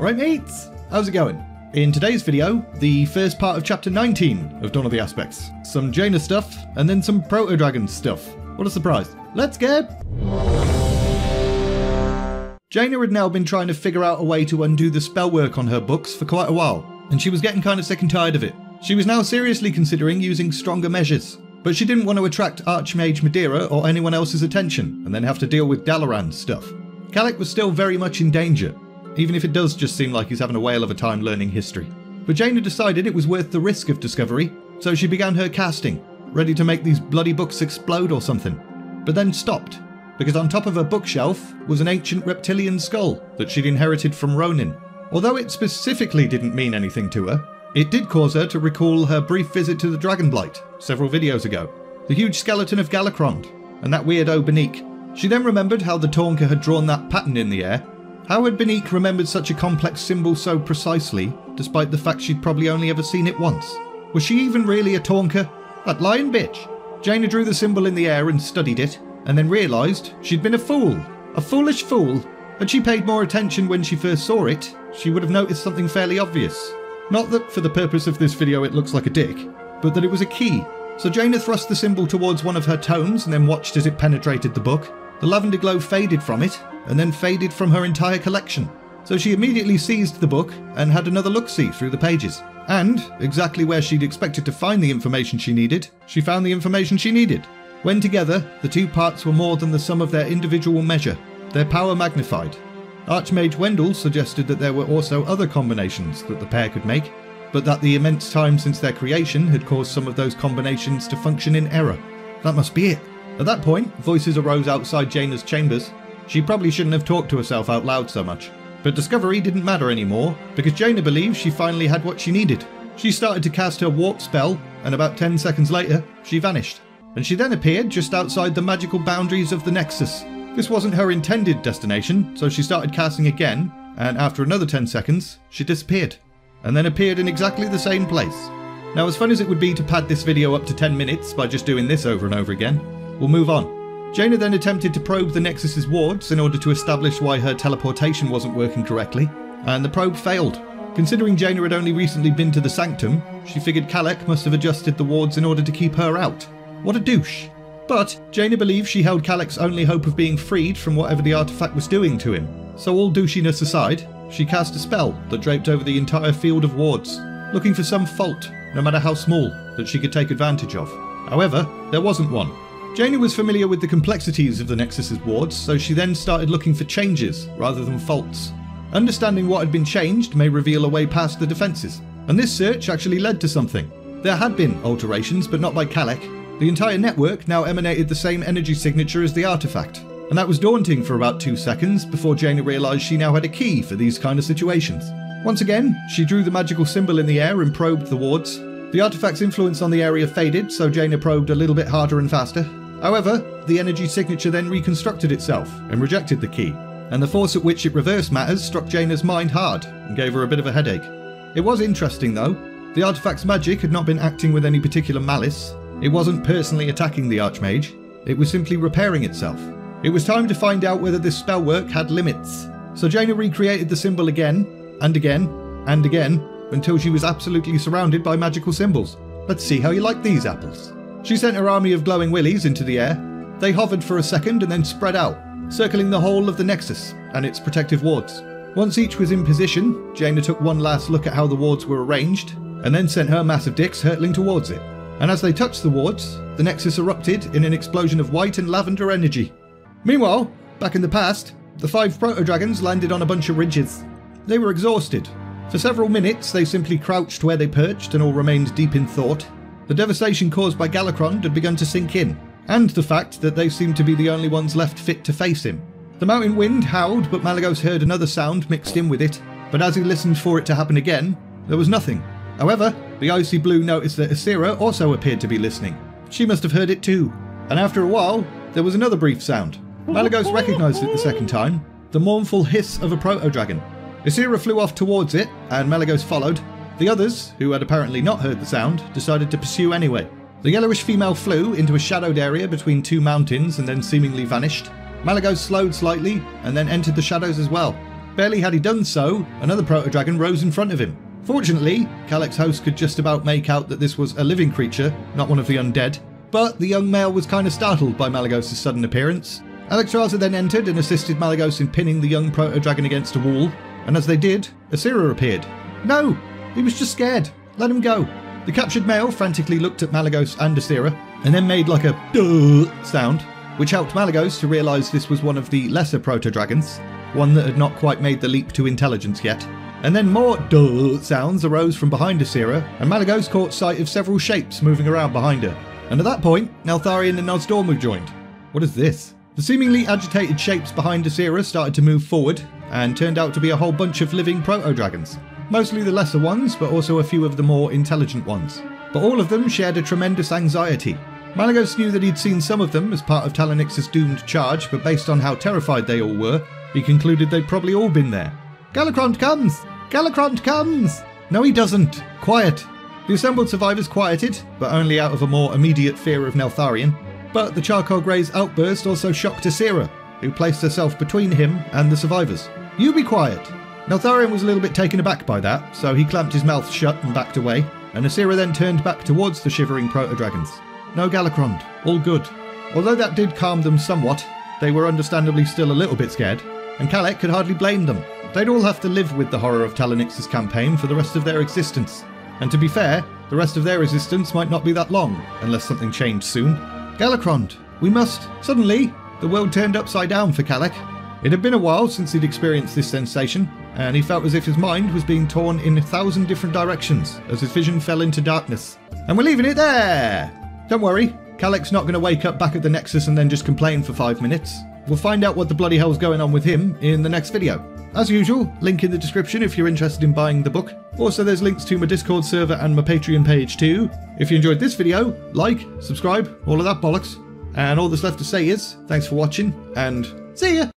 Alright mates, how's it going? In today's video, the first part of chapter 19 of Dawn of the Aspects. Some Jaina stuff, and then some Proto-Dragon stuff. What a surprise. Let's get... Jaina had now been trying to figure out a way to undo the spell work on her books for quite a while, and she was getting kind of sick and tired of it. She was now seriously considering using stronger measures, but she didn't want to attract Archmage Modera or anyone else's attention, and then have to deal with Dalaran's stuff. Kalec was still very much in danger, even if it does just seem like he's having a whale of a time learning history. But Jaina decided it was worth the risk of discovery, so she began her casting, ready to make these bloody books explode or something. But then stopped, because on top of her bookshelf was an ancient reptilian skull that she'd inherited from Rhonin. Although it specifically didn't mean anything to her, it did cause her to recall her brief visit to the Dragonblight several videos ago, the huge skeleton of Galakrond, and that weirdo Benique. She then remembered how the Taunka had drawn that pattern in the air how had Benique remembered such a complex symbol so precisely, despite the fact she'd probably only ever seen it once? Was she even really a Taunka? That lying bitch! Jaina drew the symbol in the air and studied it, and then realised she'd been a fool. A foolish fool. Had she paid more attention when she first saw it, she would have noticed something fairly obvious. Not that for the purpose of this video it looks like a dick, but that it was a key. So Jaina thrust the symbol towards one of her tomes and then watched as it penetrated the book. The lavender glow faded from it, and then faded from her entire collection. So she immediately seized the book and had another look see through the pages. And, exactly where she'd expected to find the information she needed, she found the information she needed. When together, the two parts were more than the sum of their individual measure, their power magnified. Archmage Wendell suggested that there were also other combinations that the pair could make, but that the immense time since their creation had caused some of those combinations to function in error. That must be it. At that point, voices arose outside Jaina's chambers, she probably shouldn't have talked to herself out loud so much. But discovery didn't matter anymore, because Jaina believed she finally had what she needed. She started to cast her warp spell, and about 10 seconds later, she vanished. And she then appeared just outside the magical boundaries of the Nexus. This wasn't her intended destination, so she started casting again, and after another 10 seconds, she disappeared. And then appeared in exactly the same place. Now, as fun as it would be to pad this video up to 10 minutes by just doing this over and over again, we'll move on. Jaina then attempted to probe the Nexus's wards in order to establish why her teleportation wasn't working correctly, and the probe failed. Considering Jaina had only recently been to the Sanctum, she figured Kalec must have adjusted the wards in order to keep her out. What a douche. But Jaina believed she held Kalec's only hope of being freed from whatever the artifact was doing to him. So all douchiness aside, she cast a spell that draped over the entire field of wards, looking for some fault, no matter how small, that she could take advantage of. However, there wasn't one, Jaina was familiar with the complexities of the Nexus's wards, so she then started looking for changes rather than faults. Understanding what had been changed may reveal a way past the defences, and this search actually led to something. There had been alterations, but not by Kalec. The entire network now emanated the same energy signature as the artifact, and that was daunting for about two seconds before Jaina realised she now had a key for these kind of situations. Once again, she drew the magical symbol in the air and probed the wards. The artifact's influence on the area faded, so Jaina probed a little bit harder and faster, However, the energy signature then reconstructed itself and rejected the key, and the force at which it reversed matters struck Jaina's mind hard and gave her a bit of a headache. It was interesting though. The artifact's magic had not been acting with any particular malice. It wasn't personally attacking the Archmage, it was simply repairing itself. It was time to find out whether this spell work had limits. So Jaina recreated the symbol again, and again, and again, until she was absolutely surrounded by magical symbols. Let's see how you like these apples. She sent her army of glowing willies into the air. They hovered for a second and then spread out, circling the whole of the Nexus and its protective wards. Once each was in position, Jaina took one last look at how the wards were arranged, and then sent her massive dicks hurtling towards it. And as they touched the wards, the Nexus erupted in an explosion of white and lavender energy. Meanwhile, back in the past, the five proto-dragons landed on a bunch of ridges. They were exhausted. For several minutes, they simply crouched where they perched and all remained deep in thought, the devastation caused by Galakrond had begun to sink in, and the fact that they seemed to be the only ones left fit to face him. The mountain wind howled, but Malygos heard another sound mixed in with it, but as he listened for it to happen again, there was nothing. However, the icy blue noticed that Ysera also appeared to be listening. She must have heard it too. And after a while, there was another brief sound. Malygos recognized it the second time, the mournful hiss of a proto-dragon. Ysera flew off towards it, and Malygos followed, the others, who had apparently not heard the sound, decided to pursue anyway. The yellowish female flew into a shadowed area between two mountains and then seemingly vanished. Malygos slowed slightly and then entered the shadows as well. Barely had he done so, another proto-dragon rose in front of him. Fortunately, Kalec's host could just about make out that this was a living creature, not one of the undead, but the young male was kind of startled by Malygos' sudden appearance. Alexstrasza then entered and assisted Malygos in pinning the young proto-dragon against a wall, and as they did, Ysera appeared. No, he was just scared. Let him go. The captured male frantically looked at Malygos and Ysera, and then made like a duh sound, which helped Malygos to realise this was one of the lesser proto-dragons, one that had not quite made the leap to intelligence yet. And then more duh sounds arose from behind Ysera, and Malygos caught sight of several shapes moving around behind her. And at that point, Neltharion and Nosdormu joined. What is this? The seemingly agitated shapes behind Ysera started to move forward, and turned out to be a whole bunch of living proto-dragons. Mostly the lesser ones, but also a few of the more intelligent ones. But all of them shared a tremendous anxiety. Malygos knew that he'd seen some of them as part of Talonix's doomed charge, but based on how terrified they all were, he concluded they'd probably all been there. Galakrond comes! Galakrond comes! No, he doesn't. Quiet. The assembled survivors quieted, but only out of a more immediate fear of Neltharion. But the Charcoal Grey's outburst also shocked Ysera, who placed herself between him and the survivors. You be quiet. Neltharion was a little bit taken aback by that, so he clamped his mouth shut and backed away, and Ysera then turned back towards the shivering proto-dragons. No Galakrond, all good. Although that did calm them somewhat, they were understandably still a little bit scared, and Kalec could hardly blame them. They'd all have to live with the horror of Talonix's campaign for the rest of their existence. And to be fair, the rest of their existence might not be that long, unless something changed soon. Galakrond, we must. Suddenly, the world turned upside down for Kalec. It had been a while since he'd experienced this sensation, and he felt as if his mind was being torn in a thousand different directions as his vision fell into darkness. And we're leaving it there! Don't worry, Kalec's not going to wake up back at the Nexus and then just complain for five minutes. We'll find out what the bloody hell's going on with him in the next video. As usual, link in the description if you're interested in buying the book. Also, there's links to my Discord server and my Patreon page too. If you enjoyed this video, like, subscribe, all of that bollocks. And all that's left to say is, thanks for watching, and see ya!